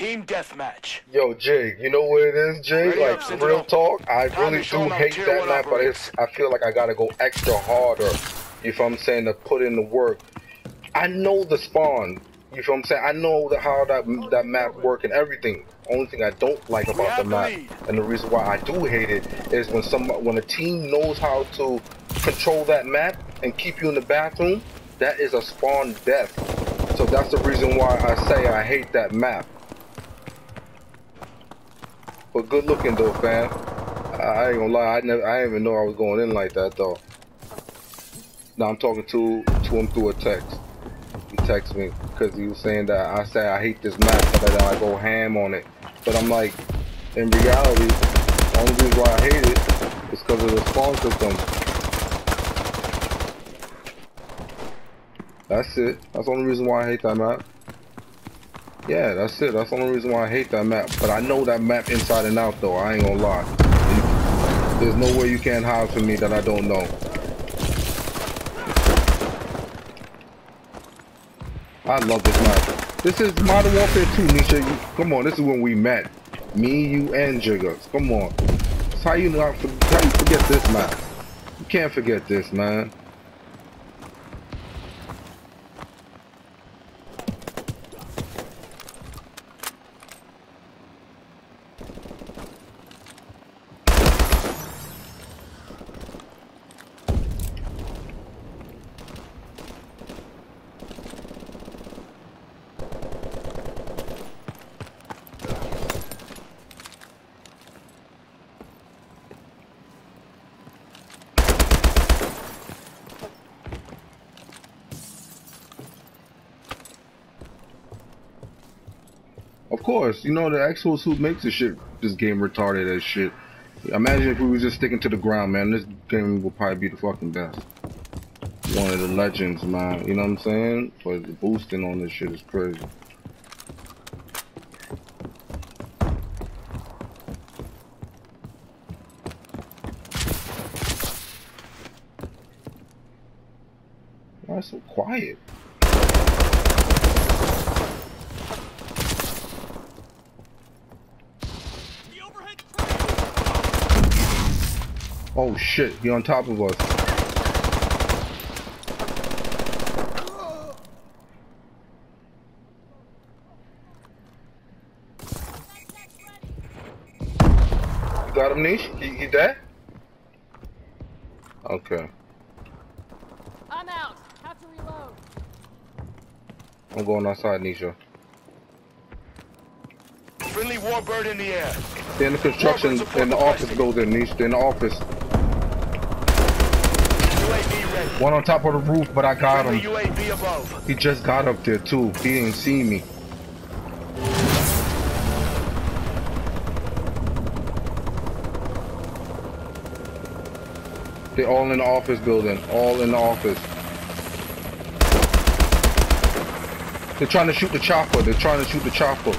Team deathmatch. Yo, Jake, you know what it is, Jake? Ready like, up, real talk, I Time really do hate that map, but it's, I feel like I gotta go extra harder. You feel what I'm saying? To put in the work. I know the spawn. You feel what I'm saying? I know the, how that that map work and everything. Only thing I don't like about the map, and the reason why I do hate it, is when some when a team knows how to control that map and keep you in the bathroom. That is a spawn death. So that's the reason why I say I hate that map. But good looking though, fam. I, ain't gonna lie, I never, I didn't even know I was going in like that though. Now I'm talking to to him through a text. He texted me because he was saying that I say I hate this map, but that I go ham on it. But I'm like, in reality, the only reason why I hate it is because of the spawn system. That's it. That's the only reason why I hate that map. Yeah, that's it. That's the only reason why I hate that map. But I know that map inside and out, though. I ain't gonna lie. There's no way you can't hide from me that I don't know. I love this map. This is Modern Warfare 2, Nisha. You, come on, this is when we met. Me, you, and Jiggers. Come on. That's how you not how you forget this map. You can't forget this, man. Course, you know the Exos who makes this shit, this game retarded as shit. Imagine if we was just sticking to the ground, man. This game would probably be the fucking best. One of the legends, man. You know what I'm saying? But the boosting on this shit is crazy. Why so quiet? Oh shit, he on top of us. You got him, Niche? He, he dead? Okay. I'm out. Have to reload. I'm going outside, Nisha. Friendly Warbird in the air. They're in the construction, in the office building, Niche. They're in the office. One on top of the roof, but I got him. UAV above. He just got up there too. He didn't see me. They're all in the office building. All in the office. They're trying to shoot the chopper. They're trying to shoot the chopper.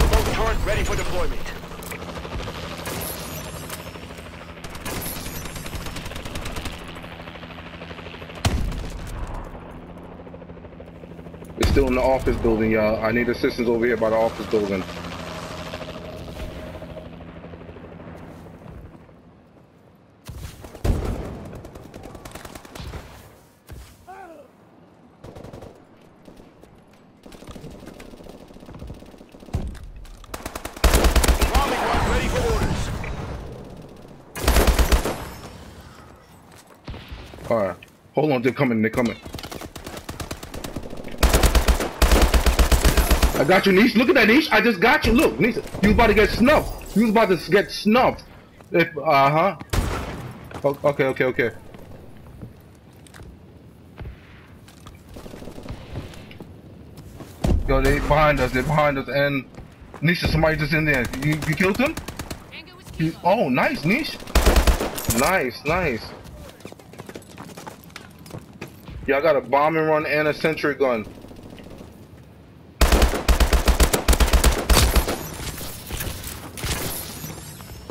Remote turret ready for deployment. They're still in the office building, y'all. I need assistance over here by the office building. Alright. Hold on, they're coming, they're coming. I got you, Niche. Look at that, Niche. I just got you. Look, Niche. You about to get snuffed. You was about to get snuffed. If, uh-huh. Okay, okay, okay. Yo, they behind us. They're behind us. And Nisha, somebody just in there. You, you killed him? You, oh, nice, Niche. Nice, nice. Yeah, I got a bomb and run and a sentry gun.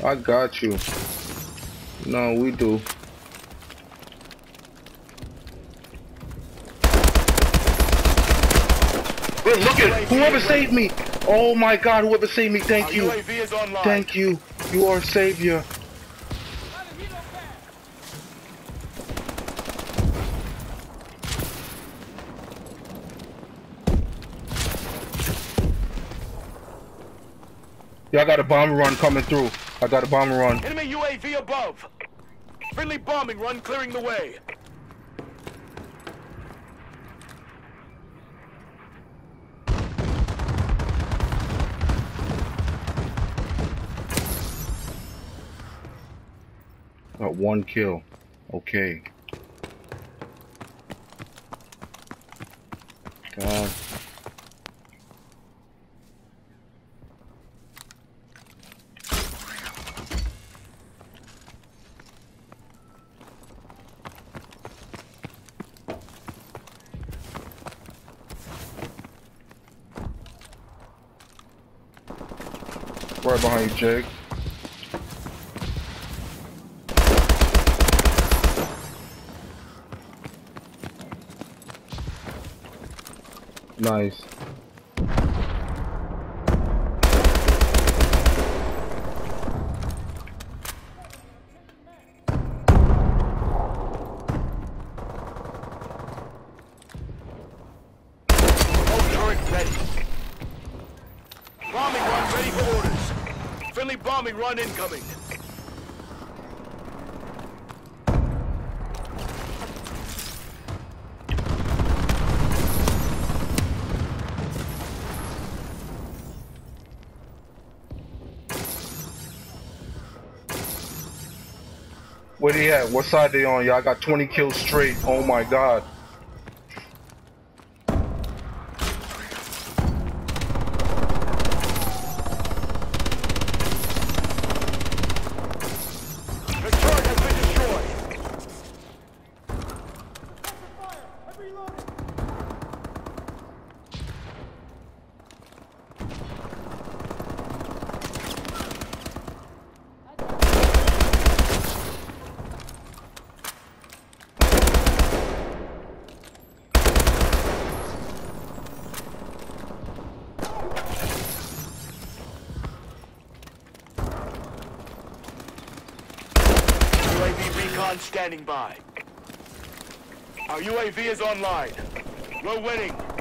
I got you. No, we do. Good at Whoever saved me. Oh my god, whoever saved me. Thank you. Thank you. You are a savior. Y'all got a bomber run coming through. I got a bomb run. Enemy UAV above. Friendly bombing run clearing the way. Got one kill. Okay. God. Right behind you, Jake. Nice. Bombing run incoming. Where they at? What side they on? Y'all got 20 kills straight. Oh my god. The turret has been destroyed. UAV recon standing by. Our UAV is online. We're winning.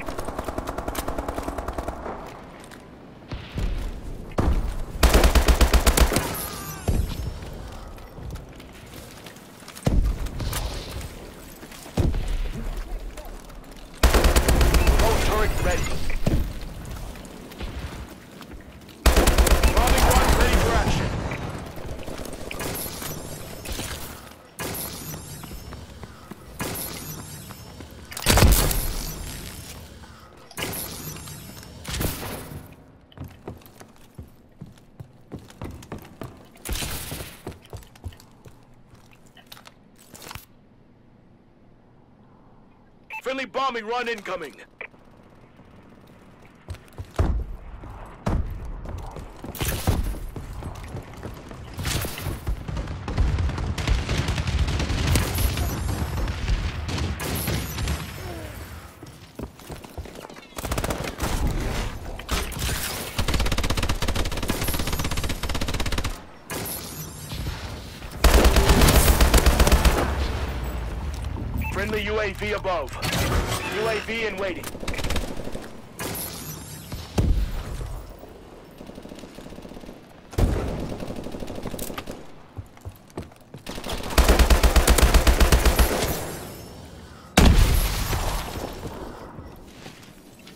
Friendly bombing run incoming. Friendly UAV above. UAV in waiting.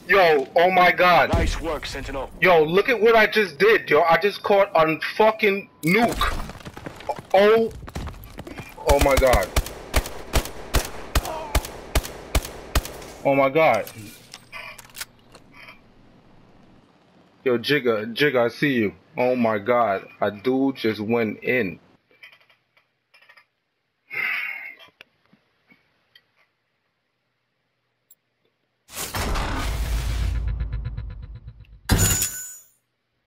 Yo, oh my god. Nice work, Sentinel. Yo, look at what I just did, yo. I just caught a fucking nuke. Oh. Oh my god. Oh my god. Yo, Jigga, Jigga, I see you. Oh my god. A dude just went in.